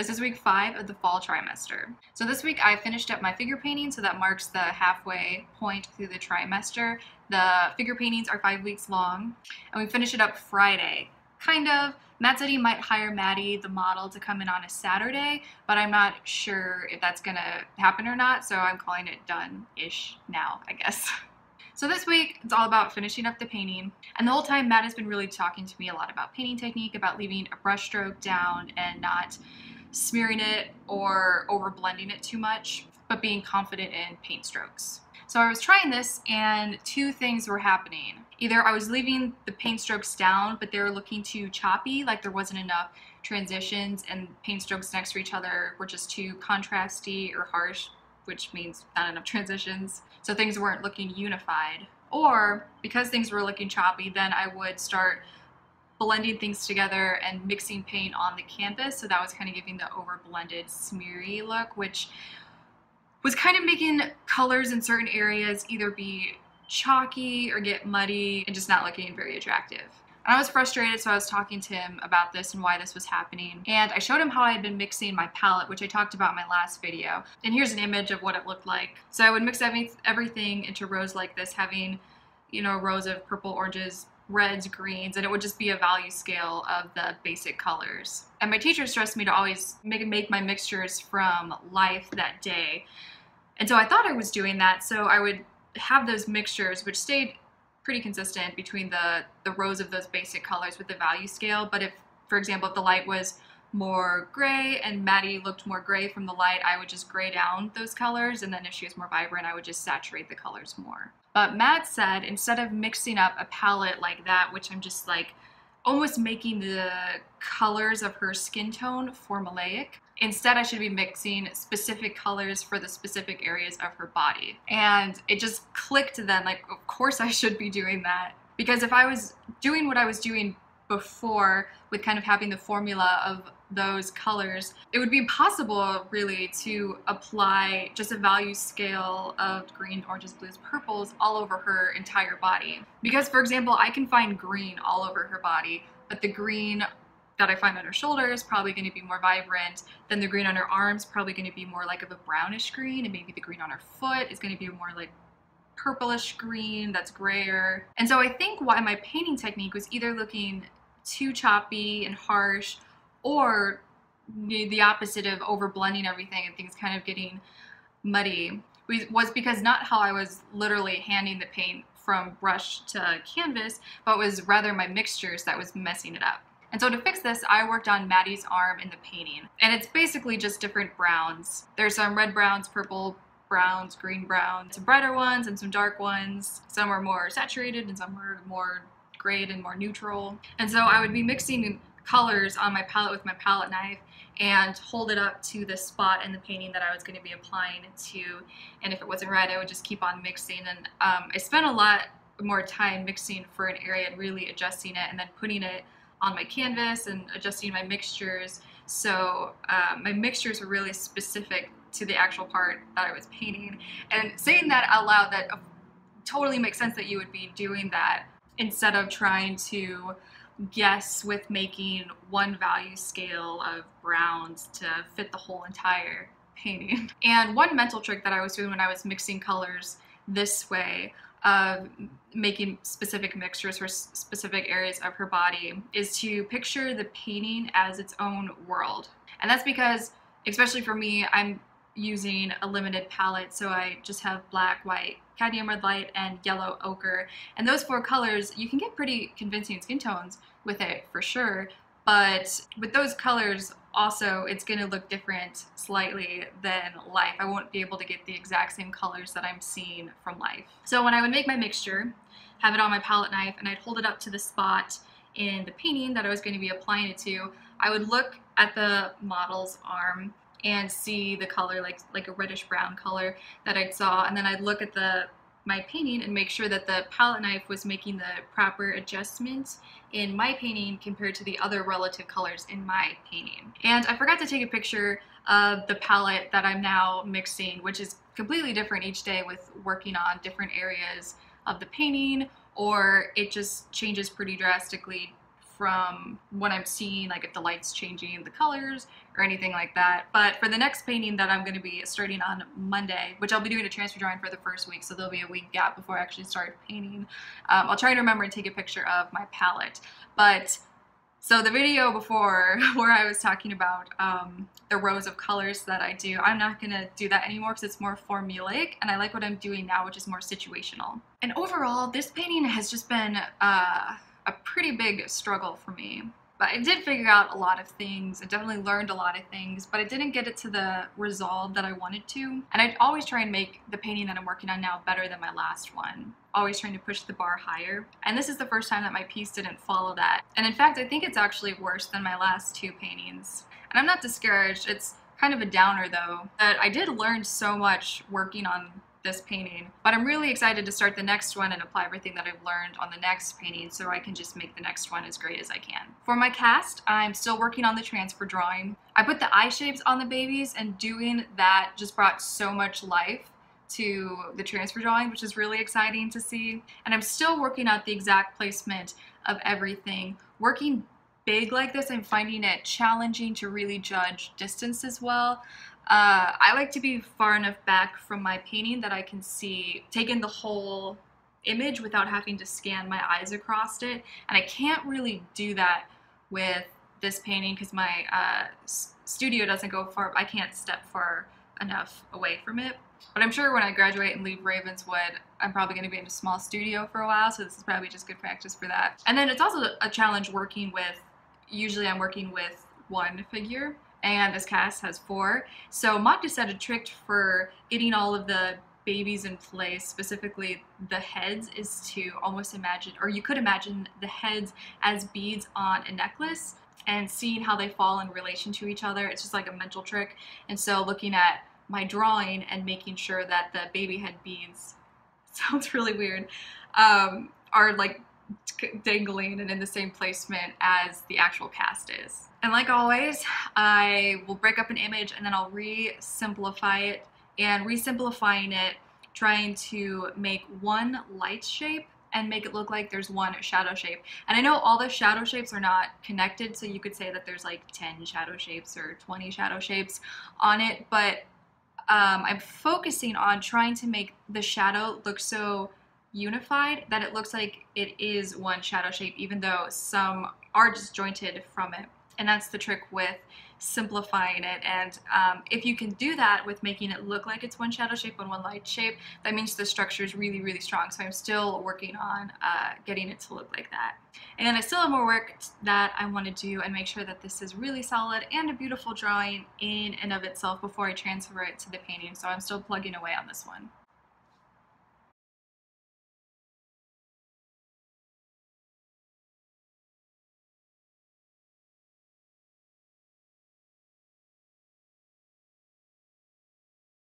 This is week five of the fall trimester. So this week I finished up my figure painting, so that marks the halfway point through the trimester. The figure paintings are five weeks long, and we finish it up Friday. Kind of. Matt said he might hire Maddie, the model, to come in on a Saturday, but I'm not sure if that's gonna happen or not, so I'm calling it done-ish now, I guess. So this week, it's all about finishing up the painting. And the whole time, Matt has been really talking to me a lot about painting technique, about leaving a brush stroke down and not smearing it or over blending it too much, but being confident in paint strokes. So I was trying this and two things were happening. Either I was leaving the paint strokes down, but they were looking too choppy, like there wasn't enough transitions and paint strokes next to each other were just too contrasty or harsh, which means not enough transitions so things weren't looking unified. Or because things were looking choppy, then I would start blending things together and mixing paint on the canvas. So that was kind of giving the over blended smeary look, which was kind of making colors in certain areas either be chalky or get muddy and just not looking very attractive. And I was frustrated, so I was talking to him about this and why this was happening. And I showed him how I had been mixing my palette, which I talked about in my last video. And here's an image of what it looked like. So I would mix everything into rows like this, having, you know, rows of purple, oranges, reds, greens, and it would just be a value scale of the basic colors. And my teacher stressed me to always make, make my mixtures from life that day. And so I thought I was doing that, so I would have those mixtures, which stayed pretty consistent between the, the rows of those basic colors with the value scale. But if, for example, if the light was more gray and Maddie looked more gray from the light, I would just gray down those colors. And then if she was more vibrant, I would just saturate the colors more. But Matt said instead of mixing up a palette like that, which I'm just like almost making the colors of her skin tone formulaic, Instead, I should be mixing specific colors for the specific areas of her body. And it just clicked then, like, of course I should be doing that. Because if I was doing what I was doing before with kind of having the formula of those colors, it would be impossible really to apply just a value scale of green, oranges, blues, purples all over her entire body. Because for example, I can find green all over her body, but the green that I find on her shoulder is probably going to be more vibrant. Then the green on her arms probably going to be more like of a brownish green, and maybe the green on her foot is going to be more like purplish green that's grayer. And so I think why my painting technique was either looking too choppy and harsh or the opposite of over blending everything and things kind of getting muddy was because not how I was literally handing the paint from brush to canvas, but was rather my mixtures that was messing it up. And so to fix this, I worked on Maddie's arm in the painting. And it's basically just different browns. There's some red browns, purple browns, green browns, some brighter ones and some dark ones. Some are more saturated and some are more grayed and more neutral. And so I would be mixing colors on my palette with my palette knife and hold it up to the spot in the painting that I was going to be applying to. And if it wasn't right, I would just keep on mixing. And um, I spent a lot more time mixing for an area and really adjusting it and then putting it on my canvas and adjusting my mixtures. So uh, my mixtures were really specific to the actual part that I was painting. And saying that out loud, that totally makes sense that you would be doing that instead of trying to guess with making one value scale of browns to fit the whole entire painting. And one mental trick that I was doing when I was mixing colors this way of making specific mixtures for specific areas of her body is to picture the painting as its own world. And that's because, especially for me, I'm using a limited palette, so I just have black, white, cadmium red light, and yellow ochre. And those four colors, you can get pretty convincing skin tones with it for sure, but with those colors, also it's going to look different slightly than life. I won't be able to get the exact same colors that I'm seeing from life. So when I would make my mixture, have it on my palette knife, and I'd hold it up to the spot in the painting that I was going to be applying it to, I would look at the model's arm and see the color like like a reddish brown color that I saw and then I'd look at the my painting and make sure that the palette knife was making the proper adjustments in my painting compared to the other relative colors in my painting. And I forgot to take a picture of the palette that I'm now mixing, which is completely different each day with working on different areas of the painting, or it just changes pretty drastically from what I'm seeing, like if the light's changing the colors or anything like that. But for the next painting that I'm going to be starting on Monday, which I'll be doing a transfer drawing for the first week, so there'll be a week gap before I actually start painting. Um, I'll try to remember and take a picture of my palette. But so the video before where I was talking about um, the rows of colors that I do, I'm not going to do that anymore because it's more formulaic and I like what I'm doing now, which is more situational. And overall, this painting has just been uh, a pretty big struggle for me. But I did figure out a lot of things. I definitely learned a lot of things, but I didn't get it to the resolve that I wanted to. And I always try and make the painting that I'm working on now better than my last one. Always trying to push the bar higher. And this is the first time that my piece didn't follow that. And in fact, I think it's actually worse than my last two paintings. And I'm not discouraged. It's kind of a downer though. But I did learn so much working on this painting. But I'm really excited to start the next one and apply everything that I've learned on the next painting so I can just make the next one as great as I can. For my cast, I'm still working on the transfer drawing. I put the eye shapes on the babies and doing that just brought so much life to the transfer drawing, which is really exciting to see. And I'm still working out the exact placement of everything. Working big like this, I'm finding it challenging to really judge distance as well. Uh, I like to be far enough back from my painting that I can see, take in the whole image without having to scan my eyes across it. And I can't really do that with this painting because my uh, studio doesn't go far, I can't step far enough away from it. But I'm sure when I graduate and leave Ravenswood, I'm probably going to be in a small studio for a while, so this is probably just good practice for that. And then it's also a challenge working with, usually I'm working with one figure, and this cast has four. So Matt just had a trick for getting all of the babies in place, specifically the heads, is to almost imagine, or you could imagine the heads as beads on a necklace and seeing how they fall in relation to each other. It's just like a mental trick. And so looking at my drawing and making sure that the baby head beads, sounds really weird, um, are like dangling and in the same placement as the actual cast is. And like always, I will break up an image and then I'll re-simplify it and re-simplifying it, trying to make one light shape and make it look like there's one shadow shape. And I know all the shadow shapes are not connected, so you could say that there's like 10 shadow shapes or 20 shadow shapes on it, but um, I'm focusing on trying to make the shadow look so unified that it looks like it is one shadow shape even though some are disjointed from it. And that's the trick with simplifying it. And um, if you can do that with making it look like it's one shadow shape and one light shape that means the structure is really really strong. So I'm still working on uh, getting it to look like that. And I still have more work that I want to do and make sure that this is really solid and a beautiful drawing in and of itself before I transfer it to the painting. So I'm still plugging away on this one